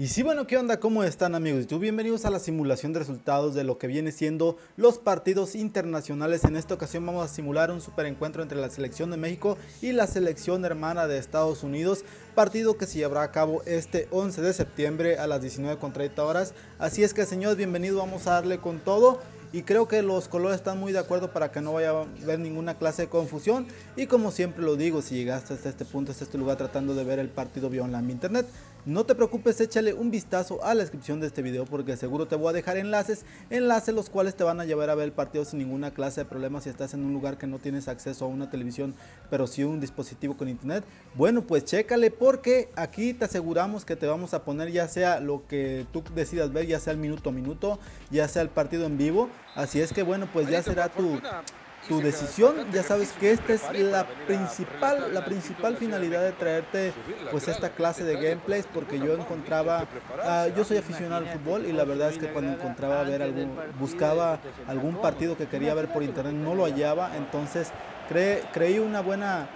Y sí, bueno, ¿qué onda? ¿Cómo están amigos? YouTube? Bienvenidos a la simulación de resultados de lo que viene siendo los partidos internacionales. En esta ocasión vamos a simular un super encuentro entre la selección de México y la selección hermana de Estados Unidos. Partido que se llevará a cabo este 11 de septiembre a las 19.30 horas. Así es que señores, bienvenidos, vamos a darle con todo y creo que los colores están muy de acuerdo para que no vaya a haber ninguna clase de confusión. Y como siempre lo digo si llegaste hasta este punto hasta este lugar tratando de ver el partido vía online internet no te preocupes échale un vistazo a la descripción de este video porque seguro te voy a dejar enlaces enlaces los cuales te van a llevar a ver el partido sin ninguna clase de problemas si estás en un lugar que no tienes acceso a una televisión pero sí un dispositivo con internet. Bueno pues chécale porque aquí te aseguramos que te vamos a poner ya sea lo que tú decidas ver ya sea el minuto a minuto ya sea el partido en vivo Así es que bueno, pues ya será tu, tu decisión. Ya sabes que esta es la principal, la principal finalidad de traerte pues esta clase de gameplays porque yo encontraba, ah, yo soy aficionado al fútbol y la verdad es que cuando encontraba ver algún, buscaba algún partido que quería ver por internet no lo hallaba, entonces creí una buena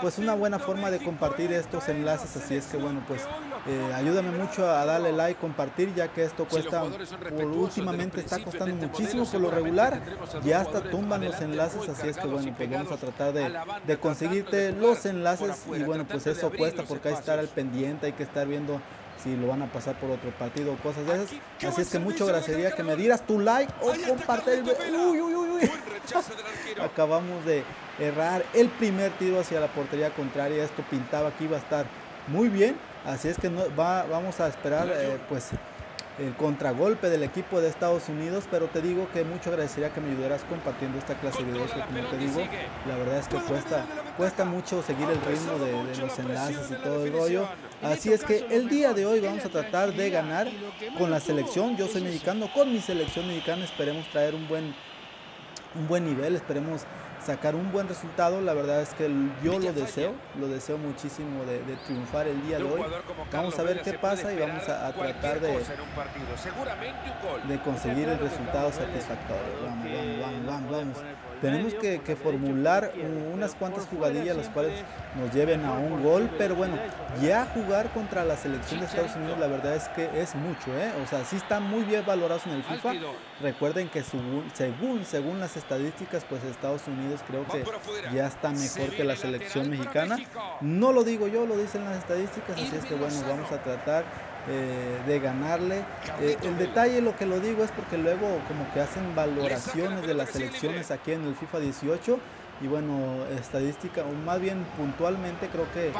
pues una buena forma de compartir estos enlaces. Así es que bueno pues eh, ayúdame mucho a darle like compartir ya que esto cuesta por últimamente está costando muchísimo por lo regular ya hasta tumban los enlaces así es que bueno pues vamos a tratar de, de conseguirte los enlaces y bueno pues eso cuesta porque hay que estar al pendiente hay que estar viendo si lo van a pasar por otro partido o cosas de esas. Así es que mucho gracias que me dieras tu like o compartir. Uy, uy, uy, Acabamos de errar el primer tiro hacia la portería contraria. Esto pintaba que iba a estar muy bien. Así es que no, va, vamos a esperar eh, pues el contragolpe del equipo de Estados Unidos, pero te digo que mucho agradecería que me ayudaras compartiendo esta clase de videos que como te digo, la verdad es que cuesta, cuesta mucho seguir el ritmo de, de los enlaces y todo el rollo. Así es que el día de hoy vamos a tratar de ganar con la selección. Yo soy mexicano, con mi selección mexicana esperemos traer un buen, un buen nivel, esperemos sacar un buen resultado. La verdad es que yo lo deseo, lo deseo muchísimo de, triunfar el día de hoy. Vamos a ver qué pasa y vamos a, tratar de, de conseguir el resultado satisfactorio. Vamos, vamos, vamos, vamos. Tenemos que, formular unas cuantas jugadillas las cuales nos lleven a un gol, pero bueno, ya jugar contra la selección de Estados Unidos la verdad es que es mucho, ¿eh? O sea, sí están muy bien valorados en el FIFA. Recuerden que según, según, según las estadísticas, pues Estados Unidos creo que ya está mejor que la selección mexicana. No lo digo yo, lo dicen las estadísticas, así es que bueno, vamos a tratar eh, de ganarle. Eh, el detalle, lo que lo digo es porque luego como que hacen valoraciones de las selecciones aquí en el FIFA 18 y bueno, estadística, o más bien puntualmente creo que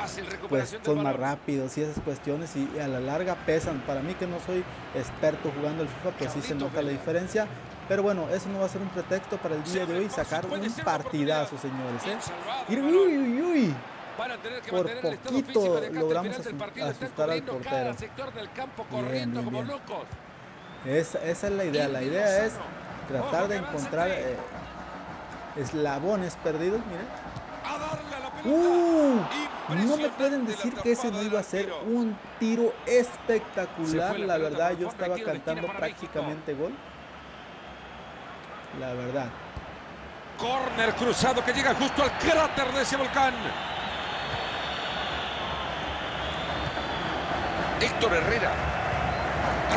pues son más rápidos y esas cuestiones y a la larga pesan. Para mí que no soy experto jugando el FIFA, pues sí se nota la diferencia. Pero bueno, eso no va a ser un pretexto para el día de hoy sacar un partidazo, señores. ¿eh? Uy, uy, uy. Por poquito logramos asustar al portero. Bien, bien, bien. Esa, esa, es la idea. La idea es tratar de encontrar eh, eslabones perdidos. Miren. Uh, no me pueden decir que ese no iba a ser un tiro espectacular. La verdad, yo estaba cantando prácticamente gol. La verdad. Corner cruzado que llega justo al cráter de ese volcán. Héctor Herrera.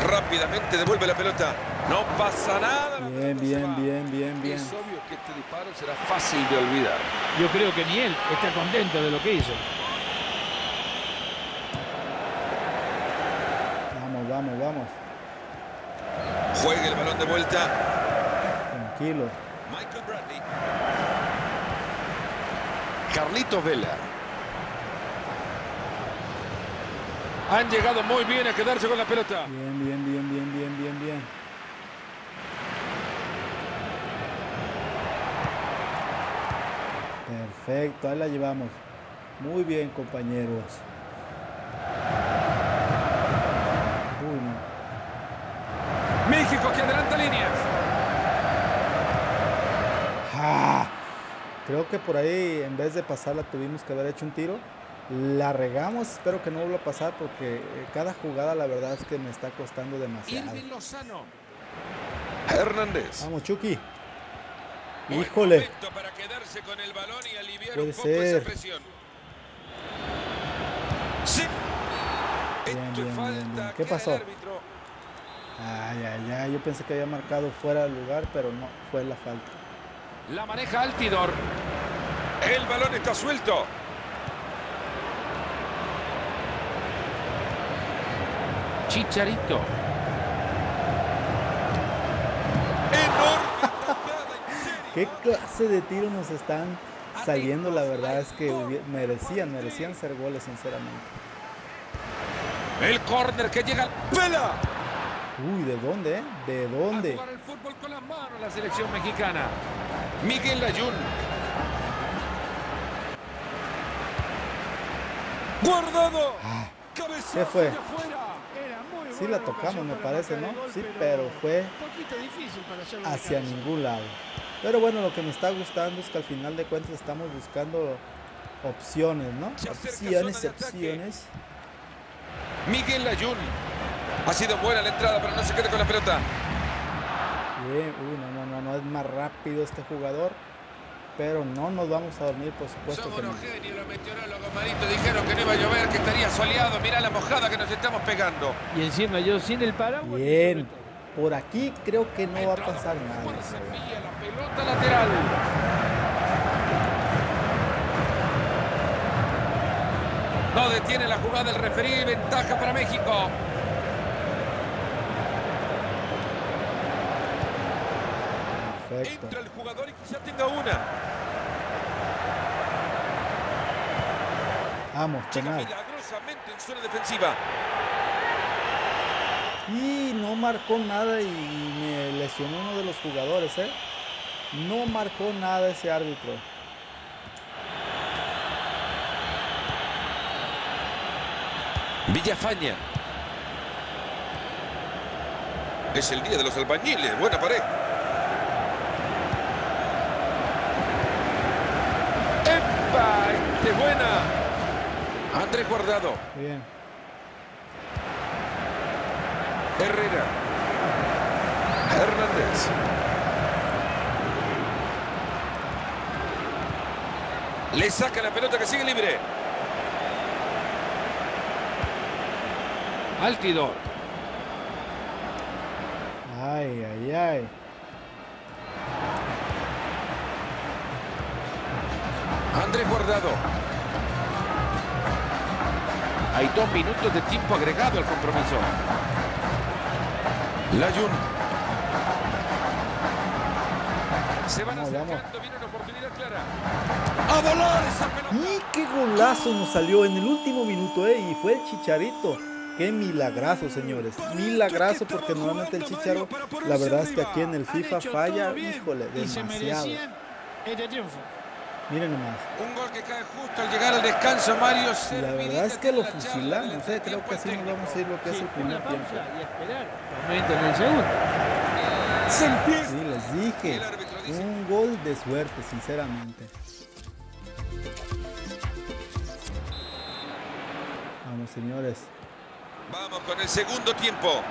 Rápidamente devuelve la pelota. No pasa nada. Bien, bien, bien, bien, bien. Es obvio que este disparo será fácil de olvidar. Yo creo que ni él está contento de lo que hizo. Vamos, vamos, vamos. Juegue el balón de vuelta. Tranquilo. Michael Bradley. Carlito Vela. Han llegado muy bien a quedarse con la pelota. Bien, bien, bien, bien, bien, bien, bien. Perfecto, ahí la llevamos. Muy bien, compañeros. México que adelanta líneas. Ah, creo que por ahí, en vez de pasarla, tuvimos que haber hecho un tiro. La regamos, espero que no vuelva a pasar porque eh, cada jugada la verdad es que me está costando demasiado. Lozano. Hernández. Vamos, Chucky. Híjole. Para quedarse con el balón y aliviar Puede un poco ser. esa presión. Sí. Bien, bien, ¿Qué pasó? Ay, ay, ay. Yo pensé que había marcado fuera del lugar, pero no, fue la falta. La maneja Altidor. El balón está suelto. Chicharito. ¿Qué clase de tiro nos están saliendo? La verdad es que merecían, merecían ser goles, sinceramente. El córner que llega. ¡Vela! Uy, ¿de dónde, eh? ¿De dónde? jugar el fútbol con las manos la selección mexicana. Miguel Layún. Guardado. Cabezazo ¿Qué fue? de afuera. Era muy Sí la tocamos, me parece, ¿no? Sí, pero fue poquito difícil para hacerlo hacia ningún lado. Pero bueno, lo que me está gustando es que al final de cuentas estamos buscando opciones, ¿no? Opciones, opciones. Miguel Layún. Ha sido buena la entrada, pero no se quede con la pelota. Bien, uy, no, no, no, no es más rápido este jugador. Pero no nos vamos a dormir, por supuesto Son que no. genios los meteorólogos, Marito. Dijeron que no iba a llover, que estaría soleado. Mirá la mojada que nos estamos pegando. Y encima yo sin el paraguas. Bien, por aquí creo que no va a pasar nada. La pelota lateral. No detiene la jugada el referí. Ventaja para México. Perfecto. Entra el jugador y quizá tenga una. Vamos, Llega penal. milagrosamente en zona defensiva. Y no marcó nada y me lesionó uno de los jugadores, ¿eh? No marcó nada ese árbitro. Villafaña. Es el día de los albañiles. Buena pared. ¡Este buena! Andrés Guardado. Bien. Herrera. Hernández. Le saca la pelota que sigue libre. Altidor. Ay, ay, ay. Andrés Guardado. Hay dos minutos de tiempo agregado al compromiso. Layun. Se van Vamos, vamos. acercando, viene una oportunidad clara. ¡A volar esa pelota! Y qué golazo nos salió en el último minuto, ¿eh? Y fue el Chicharito. Qué milagrazo, señores. Milagrazo porque normalmente el Chicharo, la verdad es que aquí en el FIFA falla, híjole, y se demasiado. merecían este triunfo. Miren nomás. Un gol que cae justo al llegar al descanso, Mario. La verdad es que lo fusilamos, ¿eh? Creo que así nos vamos a ir lo que es el primer Una tiempo. y esperar. Momento en el segundo. Se empieza. Sí, les dije. Dice- Un gol de suerte, sinceramente. Vamos, señores. Vamos con el segundo tiempo.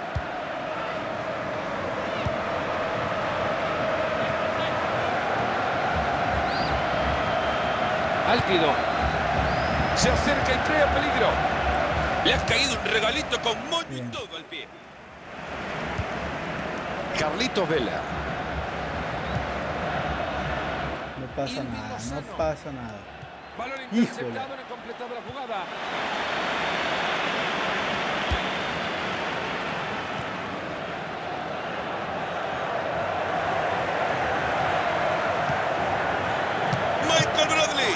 Altidor. Se acerca y crea peligro. Le ha caído un regalito con moño y todo al pie. Carlitos Vela. No pasa Irving nada, no pasa nada. Balón interceptado, no ha completado la jugada. Michael Bradley.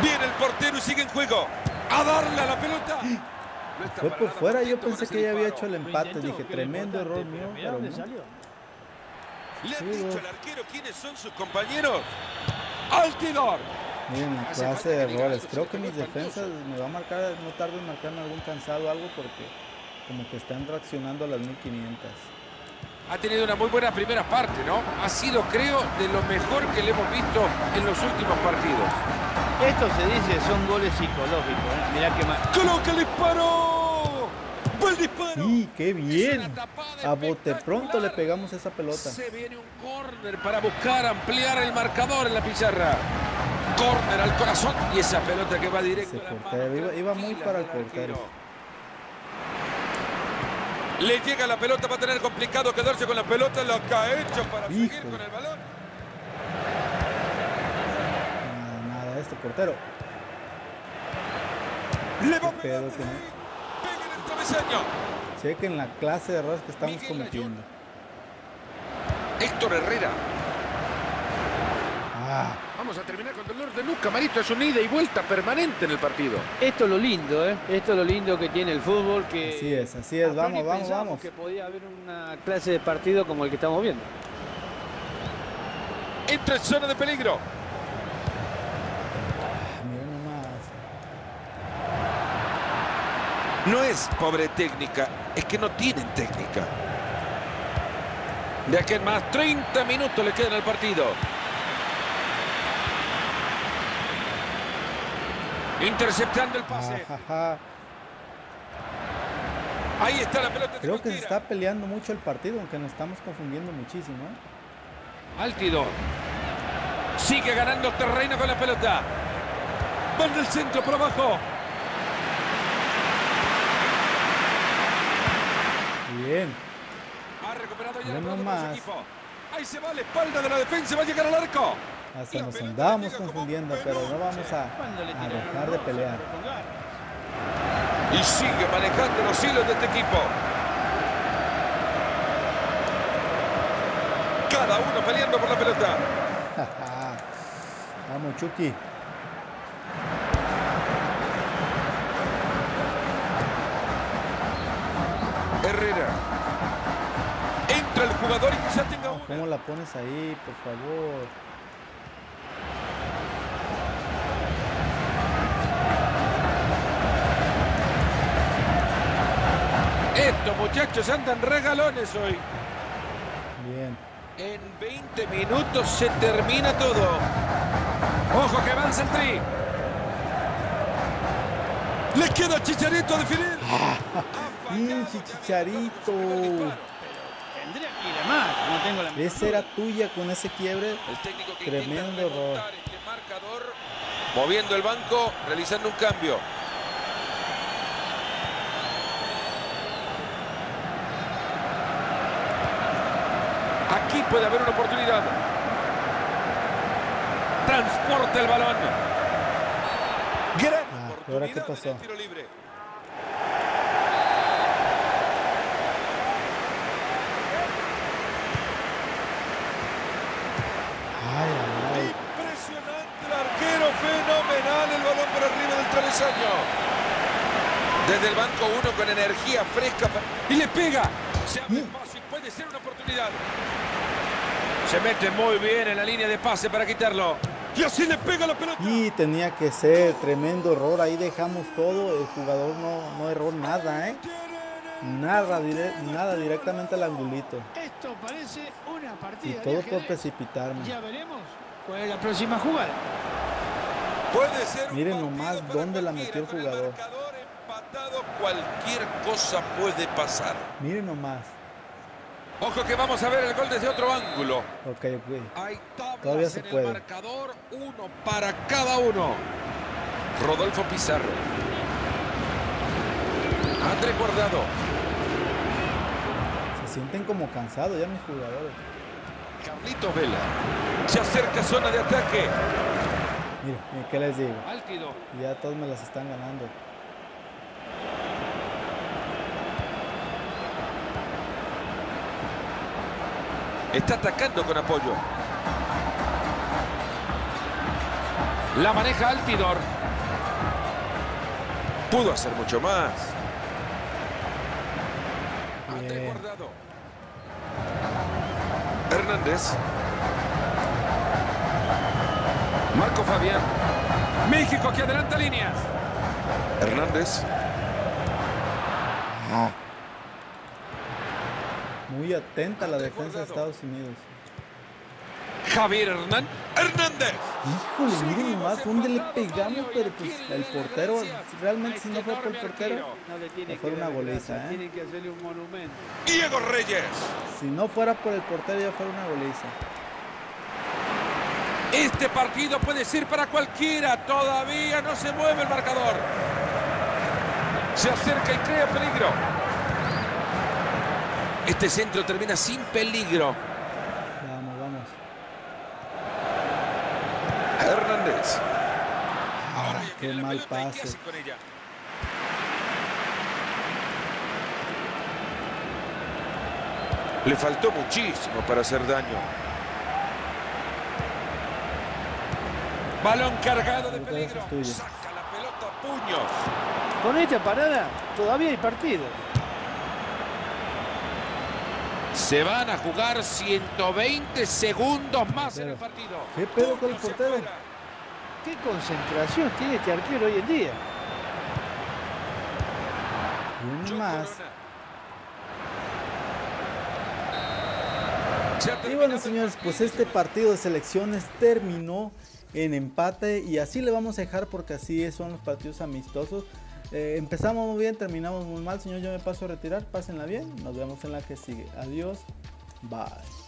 Viene el portero y sigue en juego. A darle a la pelota. No Fue por fuera, yo pensé que ya había hecho el empate. Dije, tremendo error mío, mira pero dónde no. salió. Le han Sí, dicho al arquero quiénes son sus compañeros. Altidor. Miren clase de errores. Creo que mis defensas me va a marcar, no tarde en marcarme algún cansado o algo porque como que están reaccionando a las 1500. Ha tenido una muy buena primera parte, ¿no? Ha sido, creo, de lo mejor que le hemos visto en los últimos partidos. Esto se dice son goles psicológicos. ¿eh? Mirá que más. ¡Coloca el disparo! ¡Buen disparo! ¡Y qué bien! A bote pronto le pegamos esa pelota. Se viene un córner para buscar ampliar el marcador en la pizarra. Córner al corazón y esa pelota que va directo Ese a la portero, mano iba- iba muy para el portero. Le llega la pelota, va a tener complicado quedarse con la pelota, lo que ha hecho para seguir con el balón. Nada, nada, este portero. Le va a pegar no. Pega en el travesaño. Chequen la clase de errores que estamos Miguel cometiendo. Héctor Herrera. Ah, Vamos a terminar con dolor de nuca, Marito. Es una ida y vuelta permanente en el partido. Esto es lo lindo, ¿eh? Esto es lo lindo que tiene el fútbol. Que así es, así es. Vamos, vamos, vamos. que podía haber una clase de partido como el que estamos viendo. Entra en zona de peligro. Miren nomás. No es pobre técnica, es que no tienen técnica. De aquí en más, 30 minutos le quedan al partido. Interceptando el pase. Ahí está la pelota. Creo que se está peleando mucho el partido, aunque nos estamos confundiendo muchísimo. ¿eh? Altidor. Sigue ganando terreno con la pelota. Van del centro por abajo. Bien. Ha recuperado ya la pelota su nomás. equipo. Ahí se va a la espalda de la defensa. Va a llegar al arco. Hasta nos como confundiendo, un pero no vamos a, ¿Cuándo le a tiraron dejar de pelear. Y sigue manejando los hilos de este equipo. Cada uno peleando por la pelota. Vamos, Chucky. Herrera. Entra el jugador y quizá tenga una. ¿Cómo la pones ahí, por favor? Muchachos andan regalones hoy. Bien. En 20 minutos se termina todo. Ojo que va el Centrí. Le queda a Chicharito a definir. Pinche Chicharito. Tendría que ir a más. No tengo la Esa era tuya con ese quiebre. El técnico que Tremendo error. este marcador, moviendo el banco, realizando un cambio. Aquí puede haber una oportunidad. Transporta el balón. Gran Ah, ¿y ahora qué oportunidad en pasó? el tiro libre. Ay, ay, ay. Impresionante el arquero, fenomenal el balón por arriba del travesaño. Desde el banco uno con energía fresca y le pega. Se abre espacio y puede ser una oportunidad. Se mete muy bien en la línea de pase para quitarlo. Y así le pega la pelota. Y tenía que ser tremendo error. Ahí dejamos todo. El jugador no, no erró nada, ¿eh? Nada, dire- nada directamente al angulito. Esto parece una Y partida de todo por precipitarme. Ya veremos cuál es la próxima jugada. Puede ser Miren nomás dónde la metió el jugador. empatado, cualquier cosa puede pasar. Miren nomás. Ojo que vamos a ver el gol desde otro ángulo. Ok, ok. Hay tablas Todavía se en puede. el marcador, uno para cada uno. Rodolfo Pizarro. André Guardado. Se sienten como cansados ya mis jugadores. Carlitos Vela. Se acerca zona de ataque. Miren, ¿qué les digo? Altido. Ya todos me las están ganando. Está atacando con apoyo. La maneja Altidor. Pudo hacer mucho más. André Bien. Guardado. Hernández. Marco Fabián. México que adelanta líneas. Hernández. Muy atenta la defensa de Estados Unidos. Javier Hernán. Hernández. Híjole, miren nomás dónde le pegamos, pero pues el portero, realmente si no fue por el portero, No fue una goliza, ¿eh? Tienen que hacerle un monumento. Diego Reyes. si no fuera por el portero ya fuera una goliza. Este partido puede ser para cualquiera. Todavía no se mueve el marcador. Se acerca y crea peligro. Este centro termina sin peligro. Vamos, vamos. Hernández. Ah, ya qué mal pelota, ¿y qué pase. hace con ella? Le faltó muchísimo para hacer daño. Balón cargado de peligro. Saca la pelota a puños. Con esta parada todavía hay partido. Se van a jugar 120 segundos más en el partido. ¿qué pedo con el portero? ¿Qué concentración tiene este arquero hoy en día? Y más. Y bueno señores, pues este partido de selecciones terminó en empate y así le vamos a dejar porque así son los partidos amistosos. Eh, empezamos muy bien, terminamos muy mal. Señor, yo me paso a retirar. Pásenla bien. Nos vemos en la que sigue. Adiós. Bye.